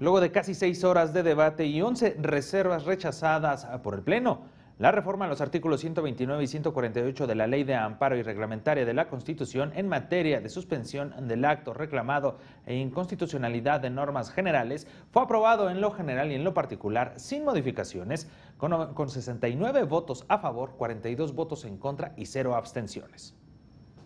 Luego de casi seis horas de debate y 11 reservas rechazadas ah, por el Pleno, la reforma a los artículos 129 y 148 de la Ley de Amparo y Reglamentaria de la Constitución en materia de suspensión del acto reclamado e inconstitucionalidad de normas generales fue aprobado en lo general y en lo particular sin modificaciones, con, 69 votos a favor, 42 votos en contra y cero abstenciones.